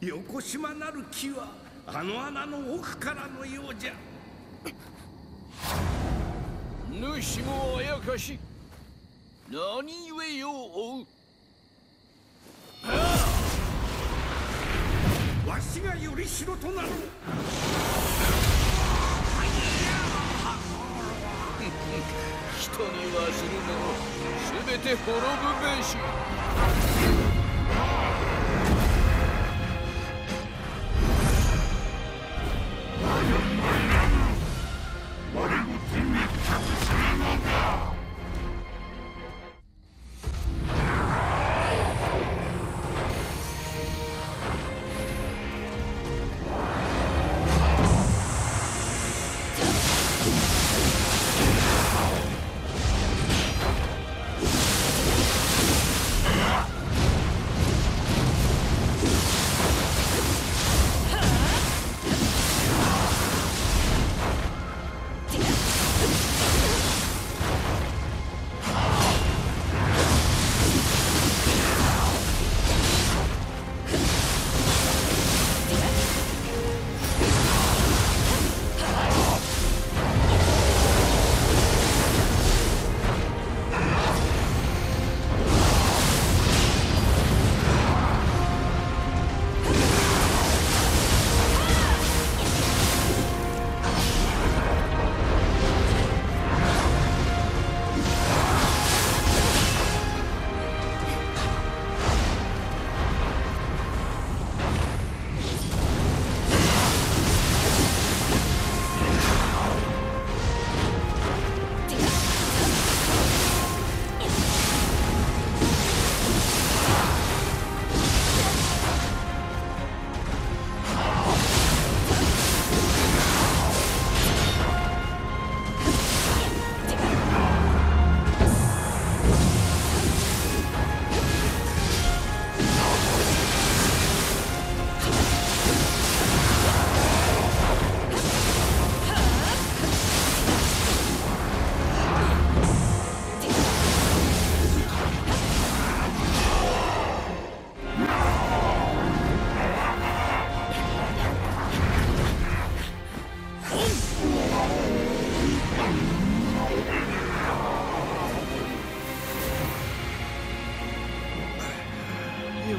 横島なる木はあの穴の奥からのようじゃ。主もあやかし何故よう追う？わしがよりしろとなろう。人にはするの全て滅ぶべしよ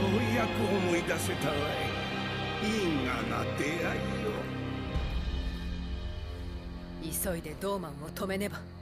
うやく思い出せたわい。因果な出会いよ急いでドーマンを止めねば。